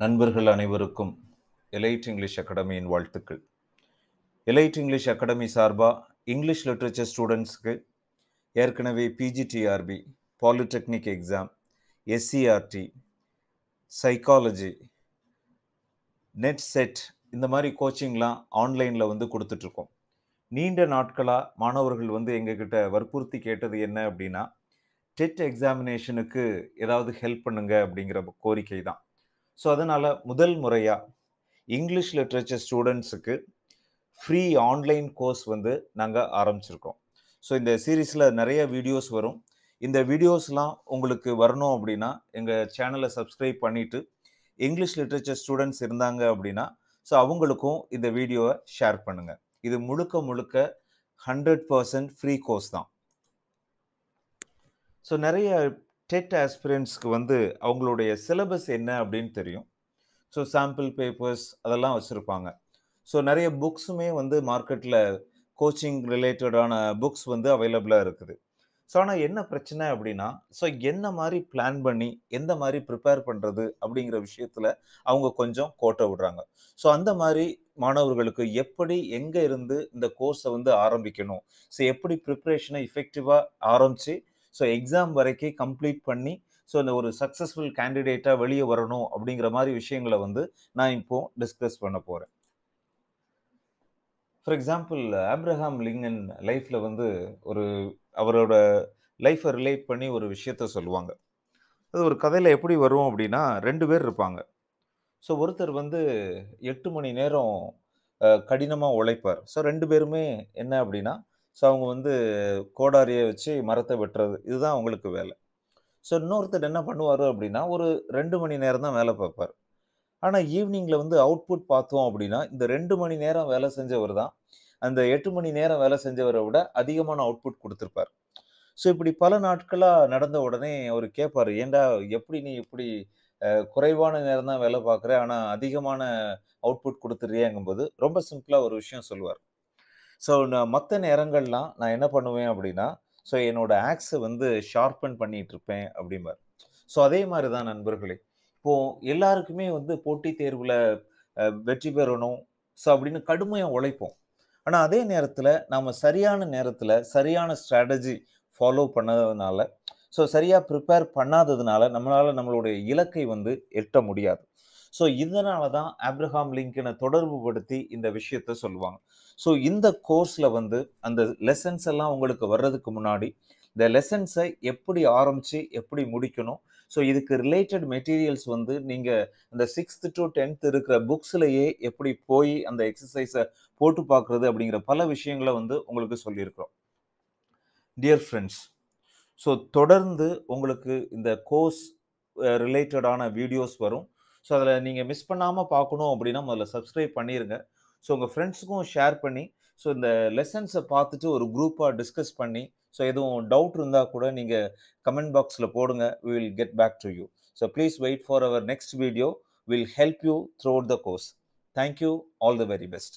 நண்பர்கள் அனைவருக்கும் elite English அகாடமியின் வாழ்த்துக்கள். எலைட் இங்கிலீஷ் அகாடமி சார்பாக இங்கிலீஷ் லிட்ரேச்சர் ஸ்டூடெண்ட்ஸ்க்கு ஏற்கனவே PGTRB polytechnic exam SCRT psychology NET SET இந்த மாதிரி கோச்சிங்லாம் ஆன்லைனில் வந்து கொடுத்துட்ருக்கோம். நீண்ட நாட்களாக மாணவர்கள் வந்து எங்ககிட்ட வற்புறுத்தி கேட்டது என்ன அப்படின்னா டெட் எக்ஸாமினேஷனுக்கு ஏதாவது ஹெல்ப் பண்ணுங்க அப்படிங்கிற கோரிக்கை தான். ஸோ அதனால் முதல் முறையாக இங்கிலீஷ் லிட்ரேச்சர் ஸ்டூடெண்ட்ஸுக்கு ஃப்ரீ ஆன்லைன் கோர்ஸ் வந்து நாங்கள் ஆரம்பிச்சிருக்கோம். ஸோ இந்த சீரீஸில் நிறைய வீடியோஸ் வரும். இந்த வீடியோஸ்லாம் உங்களுக்கு வரணும் அப்படின்னா எங்கள் சேனலை சப்ஸ்கிரைப் பண்ணிவிட்டு இங்கிலீஷ் லிட்ரேச்சர் ஸ்டூடெண்ட்ஸ் இருந்தாங்க அப்படின்னா ஸோ அவங்களுக்கும் இந்த வீடியோவை ஷேர் பண்ணுங்கள் இது முழுக்க முழுக்க ஹண்ட்ரட் பர்சன்ட் ஃப்ரீ கோர்ஸ் தான். ஸோ நிறைய டெட் ஆஸ்பிரண்ட்ஸ்க்கு வந்து அவங்களுடைய சிலபஸ் என்ன அப்படின்னு தெரியும். ஸோ சாம்பிள் பேப்பர்ஸ் அதெல்லாம் வச்சுருப்பாங்க. ஸோ நிறைய புக்ஸுமே வந்து மார்க்கெட்டில் கோச்சிங் ரிலேட்டடான புக்ஸ் வந்து அவைலபிளாக இருக்குது. ஸோ ஆனால் என்ன பிரச்சனை அப்படின்னா ஸோ என்ன மாதிரி பிளான் பண்ணி எந்த மாதிரி ப்ரிப்பேர் பண்ணுறது அப்படிங்கிற விஷயத்தில் அவங்க கொஞ்சம் கோட்டை விடுறாங்க. ஸோ அந்த மாதிரி மாணவர்களுக்கு எப்படி எங்கே இருந்து இந்த கோர்ஸை வந்து ஆரம்பிக்கணும்? ஸோ எப்படி ப்ரிப்ரேஷனை இஃபெக்டிவாக ஆரம்பித்து ஸோ எக்ஸாம் வரைக்கும் கம்ப்ளீட் பண்ணி ஸோ இந்த ஒரு சக்ஸஸ்ஃபுல் கேண்டிடேட்டாக வெளியே வரணும் அப்படிங்கிற மாதிரி விஷயங்களை வந்து நான் இப்போ டிஸ்கஸ் பண்ண போகிறேன் ஃபார் எக்ஸாம்பிள் ஆப்ரஹாம் லிங்கன் லைஃப்பில் வந்து ஒரு அவரோட லைஃப்பை ரிலேட் பண்ணி ஒரு விஷயத்த சொல்லுவாங்க. அது ஒரு கதையில் எப்படி வரும் அப்படின்னா ரெண்டு பேர் இருப்பாங்க. ஸோ ஒருத்தர் வந்து எட்டு மணி நேரம் கடினமாக உழைப்பார். ஸோ ரெண்டு பேருமே என்ன அப்படின்னா ஸோ அவங்க வந்து கோடாரியை வச்சு மரத்தை வெட்டுறது இதுதான் அவங்களுக்கு வேலை. ஸோ இன்னொருத்தர் என்ன பண்ணுவார் அப்படின்னா ஒரு ரெண்டு மணி நேரம் தான் வேலை பார்ப்பார். ஆனால் ஈவினிங்கில் வந்து அவுட்புட் பார்த்தோம் அப்படின்னா இந்த ரெண்டு மணி நேரம் வேலை செஞ்சவர் தான். அந்த எட்டு மணி நேரம் வேலை செஞ்சவரை விட அதிகமான அவுட்புட் கொடுத்துருப்பார். ஸோ இப்படி பல நாட்களாக நடந்த உடனே அவர் கேட்பார் ஏண்டா எப்படி நீ இப்படி குறைவான நேரம் தான் வேலை பார்க்குற? ஆனால் அதிகமான அவுட்புட் கொடுத்துறியங்கும்போது ரொம்ப சிம்பிளாக ஒரு விஷயம் சொல்லுவார். ஸோ நான் மற்ற நேரங்கள்லாம் நான் என்ன பண்ணுவேன் அப்படின்னா ஸோ என்னோட ஆக்ஸை வந்து ஷார்பன் பண்ணிட்டு இருப்பேன் அப்படிம்பார். ஸோ அதே மாதிரி தான் நண்பர்களே. இப்போது எல்லாருக்குமே வந்து போட்டித் தேர்வில் வெற்றி பெறணும். ஸோ அப்படின்னு கடுமையாக உழைப்போம். ஆனால் அதே நேரத்தில் நாம் சரியான நேரத்தில் சரியான ஸ்ட்ராட்டஜி ஃபாலோ பண்ணதுனால ஸோ சரியாக ப்ரிப்பேர் பண்ணாததுனால நம்மளால் நம்மளுடைய இலக்கை வந்து எட்ட முடியாது. ஸோ இதனால தான் ஆப்ரஹாம் லிங்கனை தொடர்பு படுத்தி இந்த விஷயத்த சொல்லுவாங்க. ஸோ இந்த கோர்ஸில் வந்து அந்த லெசன்ஸ் எல்லாம் உங்களுக்கு வர்றதுக்கு முன்னாடி இந்த லெசன்ஸை எப்படி ஆரம்பித்து எப்படி முடிக்கணும்? ஸோ இதுக்கு ரிலேட்டட் மெட்டீரியல்ஸ் வந்து நீங்கள் அந்த சிக்ஸ்த்து டு டென்த் இருக்கிற புக்ஸ்லையே எப்படி போய் அந்த எக்ஸசைஸை போட்டு பார்க்குறது அப்படிங்கிற பல விஷயங்களை வந்து உங்களுக்கு சொல்லியிருக்கிறோம். டியர் ஃப்ரெண்ட்ஸ் ஸோ தொடர்ந்து உங்களுக்கு இந்த கோர்ஸ் ரிலேட்டடான வீடியோஸ் வரும். ஸோ அதில் நீங்கள் மிஸ் பண்ணாமல் பார்க்கணும் அப்படின்னா முதல்ல சப்ஸ்கிரைப் பண்ணிடுங்க ஸோ உங்கள் ஃப்ரெண்ட்ஸுக்கும் ஷேர் பண்ணி ஸோ இந்த லெசன்ஸை பார்த்துட்டு ஒரு குரூப்பாக டிஸ்கஸ் பண்ணி ஸோ எதுவும் டவுட் இருந்தால் கூட நீங்கள் கமெண்ட் பாக்ஸில் போடுங்க. We will get back to you so please wait for our next video will help you throughout the course thank you all the very best